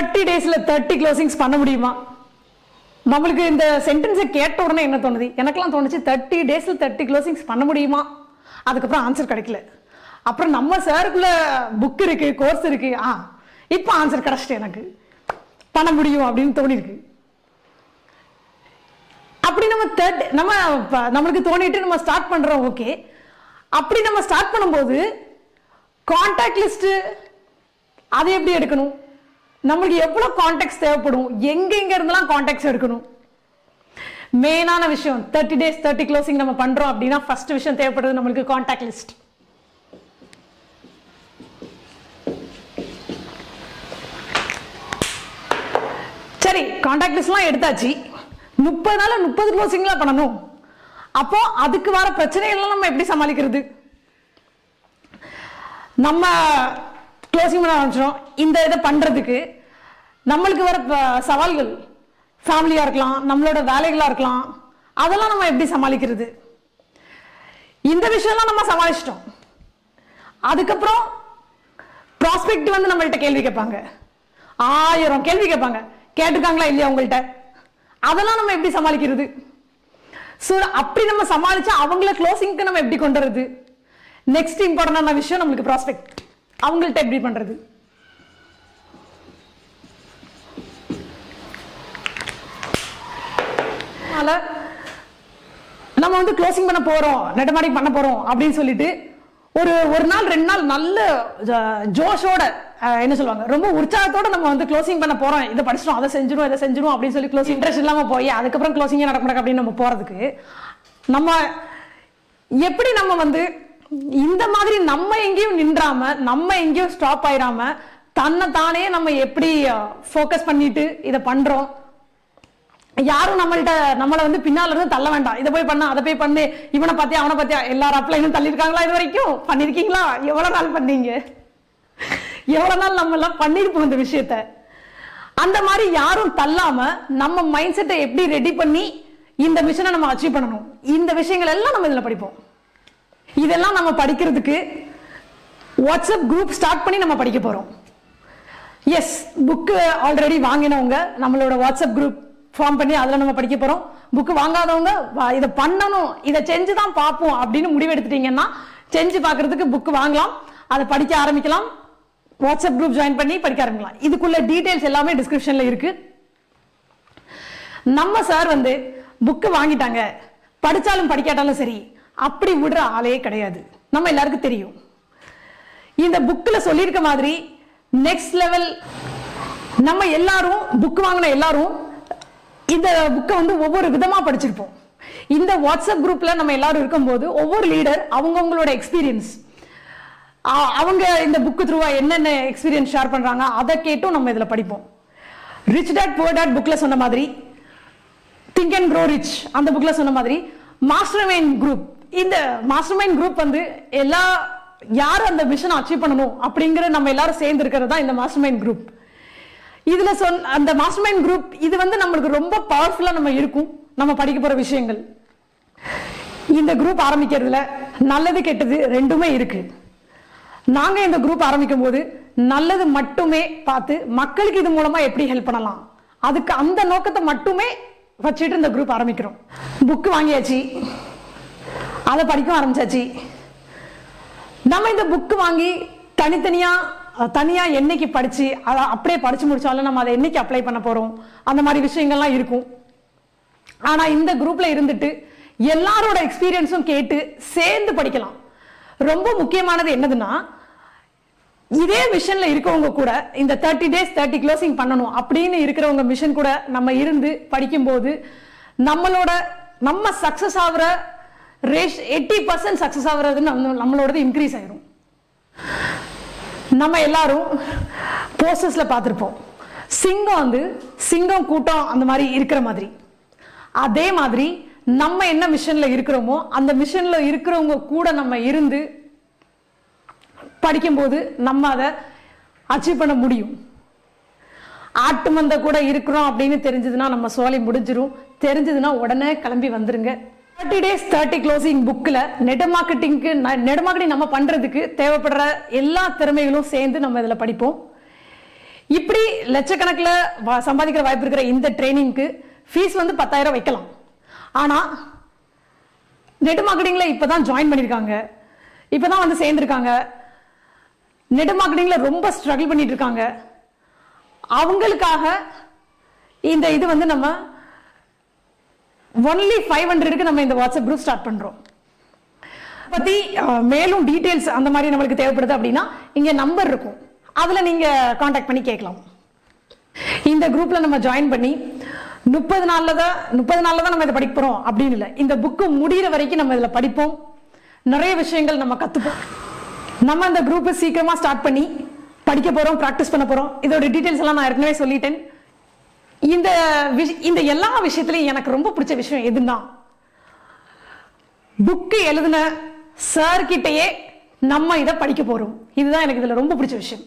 Thirty டேஸில் thirty closings பண்ண முடியுமா? நம்மளுக்கு இந்த சென்டென்ஸை கேட்ட உடனே என்ன தோணுது? எனக்கெல்லாம் தோணுச்சு தேர்ட்டி டேஸில் தேர்ட்டி க்ளோசிங்ஸ் பண்ண முடியுமா? அதுக்கப்புறம் ஆன்சர் கிடைக்கல. அப்புறம் நம்ம சாருக்குள்ள புக் இருக்கு கோர்ஸ் இருக்கு. ஆ இப்போ ஆன்சர் கிடச்சிட்டு எனக்கு. பண்ண முடியும் அப்படின்னு தோணிருக்கு. அப்படி நம்ம தேர்ட் நம்ம நம்மளுக்கு தோணிட்டு நம்ம ஸ்டார்ட் பண்ணுறோம் ஓகே அப்படி நம்ம ஸ்டார்ட் பண்ணும்போது காண்டாக்ட் லிஸ்ட்டு அது எப்படி எடுக்கணும்? நம்மளுக்கு எவ்வளோ கான்டாக்ட்ஸ் தேவைப்படும்? எங்கெங்க இருந்தெல்லாம் கான்டாக்ட்ஸ் எடுக்கணும். மெயினான விஷயம் தேர்ட்டி டேஸ் தேர்ட்டி க்ளோசிங் நம்ம பண்ணுறோம் அப்படின்னா ஃபர்ஸ்ட் விஷயம் தேவைப்படுறது நம்மளுக்கு கான்டாக்ட் லிஸ்ட் சரி கான்டாக்ட் லிஸ்ட்லாம் எடுத்தாச்சு. முப்பது நாள் முப்பது க்ளோசிங்லாம் பண்ணணும். அப்போ அதுக்கு வர பிரச்சனைகள்லாம் நம்ம எப்படி சமாளிக்கிறது? நம்ம க்ளோசிங் பண்ண ஆரம்பிச்சிடும் இந்த இதை பண்ணுறதுக்கு நம்மளுக்கு வர சவால்கள் ஃபேமிலியாக இருக்கலாம் நம்மளோட வேலைகளாக இருக்கலாம் அதெல்லாம் நம்ம எப்படி சமாளிக்கிறது? இந்த விஷயம்லாம் நம்ம சமாளிச்சிட்டோம். அதுக்கப்புறம் ப்ராஸ்பெக்ட் வந்து நம்மள்கிட்ட கேள்வி கேட்பாங்க. ஆயிரம் கேள்வி கேட்பாங்க. கேட்டிருக்காங்களா இல்லையா உங்கள்கிட்ட அதெல்லாம் நம்ம எப்படி சமாளிக்கிறது? ஸோ அப்படி நம்ம சமாளிச்சா அவங்கள க்ளோசிங்க்கு நம்ம எப்படி கொண்டு வரது நெக்ஸ்ட் இம்பார்ட்டன்டான விஷயம் நம்மளுக்கு ப்ராஸ்பெக்ட் அவங்கள்ட்ட எப்படி பண்றது? அதனால நம்ம வந்து க்ளோசிங் பண்ண போறோம் நெட்டமாடி பண்ண போறோம் அப்படின்னு சொல்லிட்டு ஒரு ஒரு நாள் ரெண்டு நாள் நல்ல ஜோஷோட என்ன சொல்லுவாங்க ரொம்ப உற்சாகத்தோட நம்ம வந்து க்ளோசிங் பண்ண போறோம். இதை படிச்சிடும் அதை செஞ்சிடும் இதை செஞ்சிடும் அப்படின்னு சொல்லி க்ளோசிங் இன்ட்ரெஸ்ட் இல்லாம போய் அதுக்கப்புறம் க்ளோசிங்கே நடக்க மாட்டேங்க அப்படின்னு நம்ம போறதுக்கு நம்ம எப்படி நம்ம வந்து இந்த மாதிரி நம்ம எங்கேயும் நின்றாம நம்ம எங்கேயும் ஸ்டாப் ஆயிராம தன்னை தானே நம்ம எப்படி ஃபோக்கஸ் பண்ணிட்டு இதை பண்றோம்? யாரும் நம்மள்ட்ட நம்மளை வந்து பின்னால இருந்து தள்ள வேண்டாம். இதை போய் பண்ண அதை போய் பண்ணு. இவனை பார்த்தியா அவனை பார்த்தியா? எல்லாரும் அப்ளைனும் தள்ளியிருக்காங்களா இது வரைக்கும்? பண்ணிருக்கீங்களா எவ்வளவு நாள் பண்ணீங்க? எவ்வளவு நாள் நம்ம எல்லாம் பண்ணிருப்போம் இந்த விஷயத்த? அந்த மாதிரி யாரும் தள்ளாம நம்ம மைண்ட் செட்டை எப்படி ரெடி பண்ணி இந்த மிஷனை நம்ம அச்சீவ் பண்ணணும்? இந்த விஷயங்கள் எல்லாம் நம்ம இதுல படிப்போம். இதெல்லாம் நம்ம படிக்கிறதுக்கு வாட்ஸ்அப் குரூப் ஸ்டார்ட் பண்ணி நம்ம படிக்க போறோம். எஸ் புக்கு ஆல்ரெடி வாங்கினவங்க நம்மளோட வாட்ஸ்அப் குரூப் ஃபார்ம் பண்ணி அதில் நம்ம படிக்க போகிறோம் புக்கு வாங்காதவங்க இதை பண்ணணும் இதை செஞ்சு தான் பார்ப்போம் அப்படின்னு முடிவெடுத்துட்டீங்கன்னா செஞ்சு பார்க்கறதுக்கு புக்கு வாங்கலாம் அதை படிக்க ஆரம்பிக்கலாம் வாட்ஸ்அப் குரூப் ஜாயின் பண்ணி படிக்க ஆரம்பிக்கலாம். இதுக்குள்ள டீட்டெயில்ஸ் எல்லாமே டிஸ்கிரிப்ஷனில் இருக்கு. நம்ம சார் வந்து புக்கு வாங்கிட்டாங்க. படித்தாலும் படிக்காட்டாலும் சரி அப்படி விடுற ஆளே கிடையாது. நம்ம எல்லாருக்கும் தெரியும். இந்த புக்கில் சொல்லியிருக்க மாதிரி நெக்ஸ்ட் லெவல் நம்ம எல்லாரும் புக் வாங்கின எல்லாரும் இந்த புக்கை வந்து ஒவ்வொரு விதமாக படிச்சிருப்போம். இந்த வாட்ஸ்அப் குரூப்பில் நம்ம எல்லாரும் இருக்கும்போது ஒவ்வொரு லீடர் அவங்கவுங்களோட எக்ஸ்பீரியன்ஸ் அவங்க இந்த புக்கு த்ரூவா என்னென்ன எக்ஸ்பீரியன்ஸ் ஷேர் பண்ணுறாங்க அதை கேட்டும் நம்ம இதில் படிப்போம். ரிச் டாட் புவர் டாட் புக்கில் சொன்ன மாதிரி திங்க் அண்ட் க்ரோ ரிச் அந்த புக்கில் சொன்ன மாதிரி மாஸ்டர் மைண்ட் குரூப் இந்த மாஸ்டர் மைண்ட் குரூப் வந்து எல்லா யார் அந்த மிஷன் அச்சீவ் பண்ணணும் அப்படிங்கிற நம்ம எல்லாரும் சேர்ந்து இருக்கிறது தான் இந்த மாஸ்டர் மைண்ட் குரூப் இதுல சொன் அந்த மாஸ்டர் மைண்ட் குரூப் இது வந்து நம்மளுக்கு ரொம்ப பவர்ஃபுல்லா நம்ம இருக்கும் நம்ம படிக்க போற விஷயங்கள். இந்த குரூப் ஆரம்பிக்கிறதுல நல்லது கெட்டது ரெண்டுமே இருக்கு. நாங்க இந்த குரூப் ஆரம்பிக்கும் போது நல்லது மட்டுமே பார்த்து மக்களுக்கு இது மூலமா எப்படி ஹெல்ப் பண்ணலாம்? அதுக்கு அந்த நோக்கத்தை மட்டுமே வச்சுட்டு இந்த குரூப் ஆரம்பிக்கிறோம். புக்கு வாங்கியாச்சு. அதை படிக்க ஆரம்பிச்சாச்சு. நம்ம இந்த புக்கு வாங்கி தனித்தனியா தனியாக தனியா என்னைக்கு படிச்சு அதை அப்படியே படிச்சு முடிச்சாலும் நம்ம அதை என்னைக்கு அப்ளை பண்ண போறோம்? அந்த மாதிரி விஷயங்கள்லாம் இருக்கும். ஆனா இந்த குரூப்ல இருந்துட்டு எல்லாரோட எக்ஸ்பீரியன்ஸும் கேட்டு சேர்ந்து படிக்கலாம். ரொம்ப முக்கியமானது என்னதுன்னா இதே மிஷன்ல இருக்கவங்க கூட இந்த தேர்ட்டி டேஸ் தேர்ட்டி க்ளோசிங் பண்ணணும் அப்படின்னு இருக்கிறவங்க மிஷன் கூட நம்ம இருந்து படிக்கும்போது நம்மளோட நம்ம சக்சஸ் ஆகிற ரேஷ் எயிட்டி பர்சன்ட் சக்ஸஸ் ஆகுறது நம்ம நம்மளோடது இன்க்ரீஸ் ஆயிரும். நம்ம எல்லாரும் போஸ்டர்ஸில் பார்த்துருப்போம். சிங்கம் வந்து சிங்கம் கூட்டம் அந்த மாதிரி இருக்கிற மாதிரி. அதே மாதிரி நம்ம என்ன மிஷனில் இருக்கிறோமோ அந்த மிஷனில் இருக்கிறவங்க கூட நம்ம இருந்து படிக்கும்போது நம்ம அதை அச்சீவ் பண்ண முடியும். ஆட்டு மந்த கூட இருக்கிறோம் அப்படின்னு தெரிஞ்சதுன்னா நம்ம சோலை முடிஞ்சிரும். தெரிஞ்சதுன்னா உடனே கிளம்பி வந்துருங்க. தேர்ட்டி டேஸ் தேர்ட்டி க்ளோசிங் புக்கில் நெட் மார்க்கெட்டிங்க்கு நெட் மார்க்கெட்டிங் நம்ம பண்ணுறதுக்கு தேவைப்படுற எல்லா திறமைகளும் சேர்ந்து நம்ம இதில் படிப்போம். இப்படி லட்சக்கணக்கில் வா- சம்பாதிக்கிற வாய்ப்பு இருக்கிற இந்த ட்ரைனிங்க்கு ஃபீஸ் வந்து பத்தாயிரம் வைக்கலாம். ஆனால் நெட் இப்போ தான் ஜாயின் பண்ணியிருக்காங்க இப்போ தான் வந்து சேர்ந்துருக்காங்க. நெட் மார்க்கெட்டிங்கில் ரொம்ப ஸ்ட்ரகிள் பண்ணிட்டு இருக்காங்க. அவங்களுக்காக இந்த இது வந்து நம்ம ஒன்லி ஃபைவ் ஹண்ட்ரடுக்கு நம்ம இந்த வாட்ஸ்அப் குரூப் ஸ்டார்ட் பண்ணுறோம் பற்றி மேலும் டீட்டெயில்ஸ் அந்த மாதிரி நம்மளுக்கு தேவைப்படுது அப்படின்னா இங்கே நம்பர் இருக்கும். அதில் நீங்கள் காண்டாக்ட் பண்ணி கேட்கலாம். இந்த குரூப்பில் நம்ம ஜாயின் பண்ணி முப்பது நாளில் தான் முப்பது நாளில் தான் நம்ம இதை படிக்க போகிறோம் அப்படின்னு இல்லை. இந்த புக்கு முடியிற வரைக்கும் நம்ம இதில் படிப்போம். நிறைய விஷயங்கள் நம்ம கற்றுப்போம் நம்ம இந்த குரூப்பை சீக்கிரமாக ஸ்டார்ட் பண்ணி படிக்க போகிறோம் ப்ராக்டிஸ் பண்ண போகிறோம் இதோட டீட்டெயில்ஸ் எல்லாம் நான் ஏற்கனவே சொல்லிட்டேன். இந்த இந்த எல்லா விஷயத்திலையும் எனக்கு ரொம்ப பிடிச்ச விஷயம் எதுன்னா புக்கு எழுதின சார் கிட்டயே நம்ம இதை படிக்க போறோம். இதுதான் எனக்கு இதுல ரொம்ப பிடிச்ச விஷயம்.